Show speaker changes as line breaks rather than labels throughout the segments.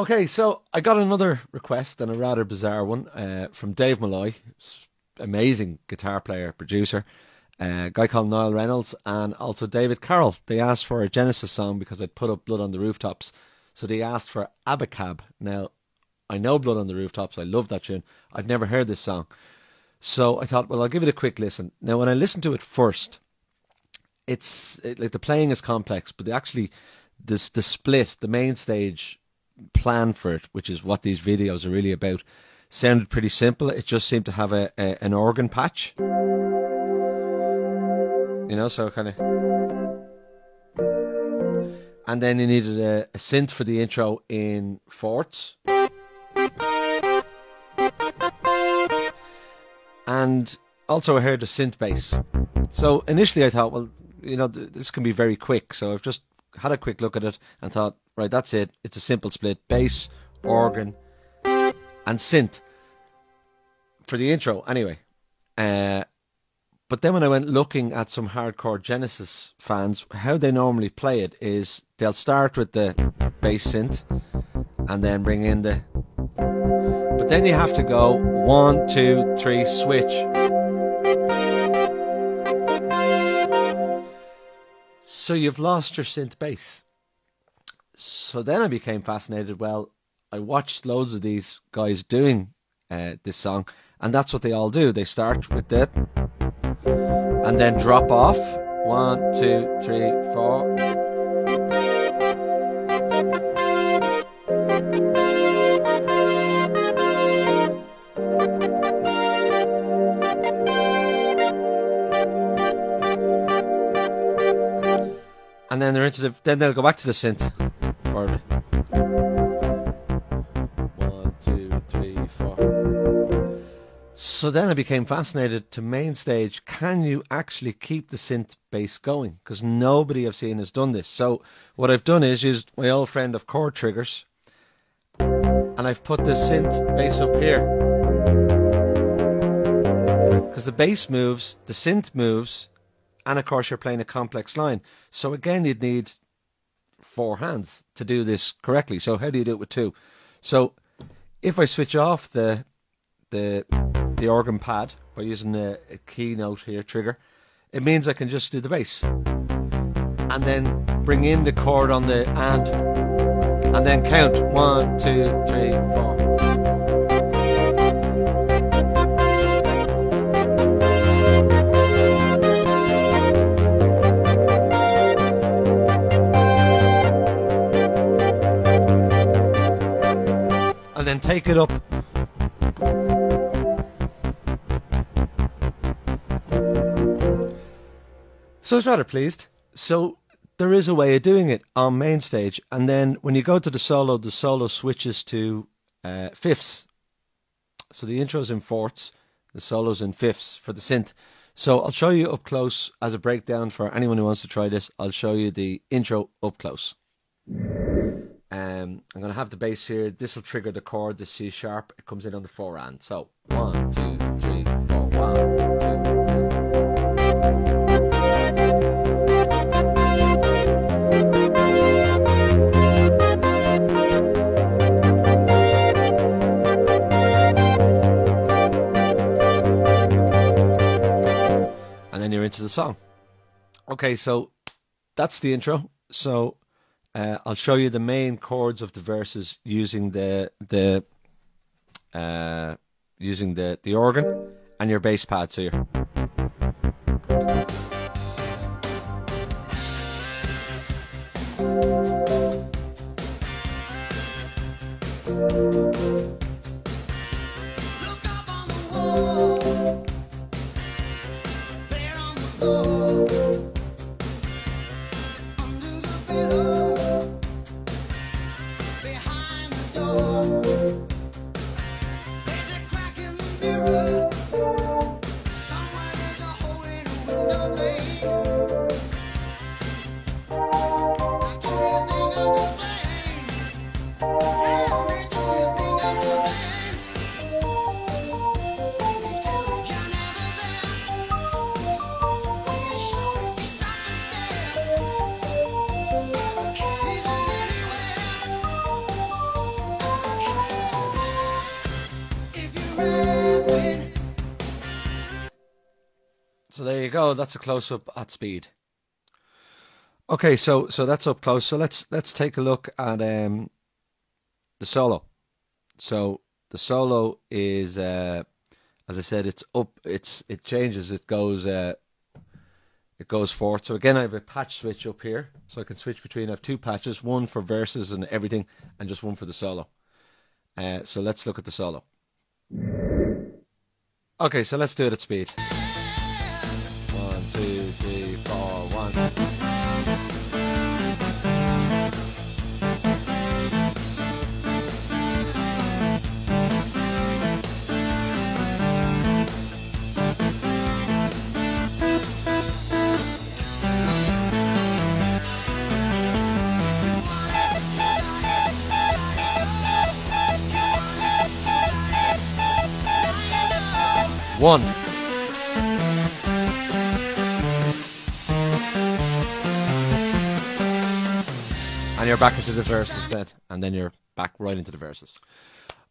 Okay, so I got another request and a rather bizarre one uh, from Dave Malloy, amazing guitar player, producer, uh, a guy called Niall Reynolds, and also David Carroll. They asked for a Genesis song because I'd put up Blood on the Rooftops. So they asked for Abacab. Now, I know Blood on the Rooftops. I love that tune. I've never heard this song. So I thought, well, I'll give it a quick listen. Now, when I listened to it first, it's it, like the playing is complex, but actually, this the split, the MainStage plan for it, which is what these videos are really about, sounded pretty simple. It just seemed to have a, a an organ patch, you know, so kind of. And then you needed a, a synth for the intro in fourths. And also I heard a synth bass. So initially I thought, well, you know, th- this can be very quick. So I've just had a quick look at it and thought, right, that's it. It's a simple split bass, organ, and synth for the intro, anyway. Uh, but then when I went looking at some hardcore Genesis fans, how they normally play it is they'll start with the bass synth and then bring in the. But then you have to go one, two, three, switch. So you've lost your synth bass. So then I became fascinated. Well, I watched loads of these guys doing uh, this song, and that's what they all do. They start with that, and then drop off. One, two, three, four. And then they're into the. Then they'll go back to the synth. One, two, three, four. So then I became fascinated to MainStage. Can you actually keep the synth bass going? Because nobody I've seen has done this. So what I've done is used my old friend of chord triggers, and I've put the synth bass up here. Because the bass moves, the synth moves, and of course you're playing a complex line. So again, you'd need four hands to do this correctly. So how do you do it with two? So if I switch off the the the organ pad by using a, a keynote here trigger, it means I can just do the bass and then bring in the chord on the and and then count one, two, three, four. Then take it up. So I was rather pleased. So there is a way of doing it on MainStage, and then when you go to the solo, the solo switches to uh, fifths. So the intro's in fourths, the solo's in fifths for the synth. So I'll show you up close as a breakdown for anyone who wants to try this. I'll show you the intro up close. Um, I'm going to have the bass here. This will trigger the chord, the C sharp. It comes in on the forehand. So one, two, three, four, one, two, three. and then you're into the song. Okay, so that's the intro. So uh, I'll show you the main chords of the verses using the the uh, using the the organ and your bass pads here. So there you go. That's a close up at speed. Okay, so so that's up close. So let's let's take a look at um the solo. So the solo is uh as I said, it's up it's it changes, it goes uh it goes forth. So again I have a patch switch up here. So I can switch between I have two patches, one for verses and everything and just one for the solo. Uh so let's look at the solo. Okay, so let's do it at speed. One. And you're back into the verses then, and then you're back right into the verses.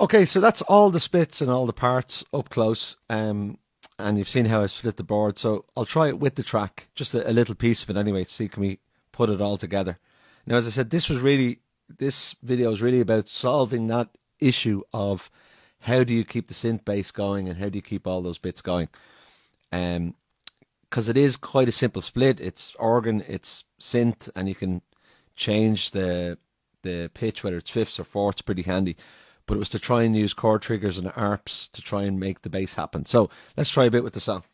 Okay, so that's all the splits and all the parts up close. Um, and you've seen how I split the board. So I'll try it with the track, just a, a little piece of it anyway, to see can we put it all together. Now, as I said, this was really this video is really about solving that issue of how do you keep the synth bass going and how do you keep all those bits going. Um, because it is quite a simple split. It's organ, it's synth, and you can change the the pitch whether it's fifths or fourths pretty handy. But it was to try and use chord triggers and arps to try and make the bass happen. So let's try a bit with the song.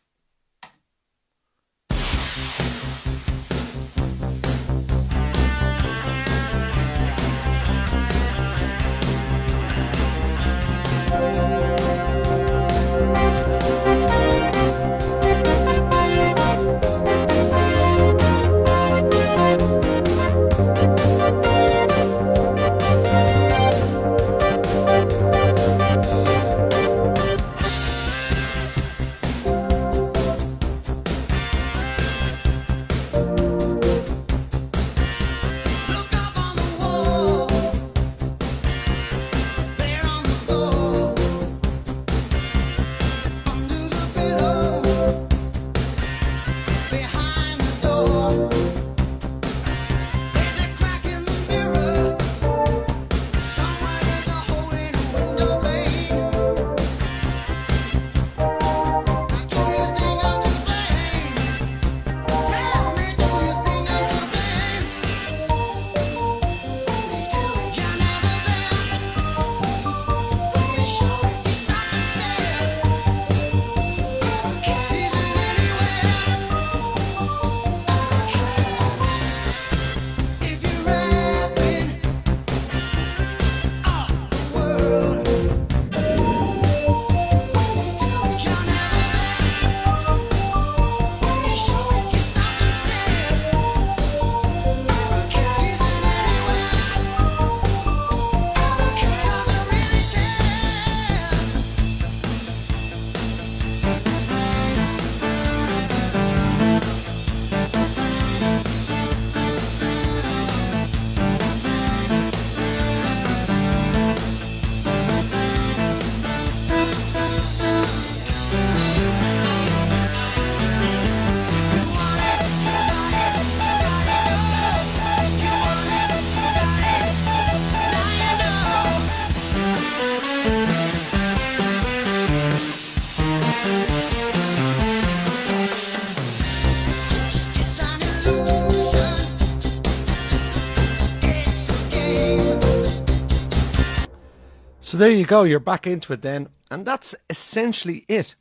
There you
go. You're back into it then, and that's essentially it.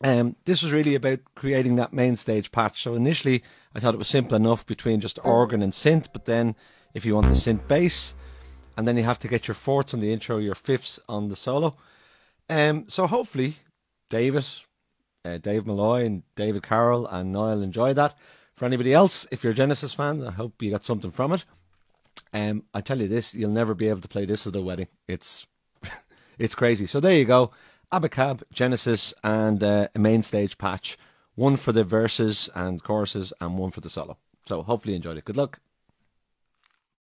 Um, this was really about creating that MainStage patch. So initially, I thought it was simple enough between just organ and synth, but then if you want the synth bass, and then you have to get your fourths on the intro, your fifths on the solo. Um, so hopefully, David, uh, Dave Malloy, and David Carroll and Niall enjoyed that. For anybody else, if you're a Genesis fan, I hope you got something from it. Um, I tell you this, you'll never be able to play this at a wedding. It's it's crazy. So there you go. Abacab, Genesis, and uh, a MainStage patch. One for the verses and choruses, and one for the solo. So hopefully you enjoyed it. Good luck.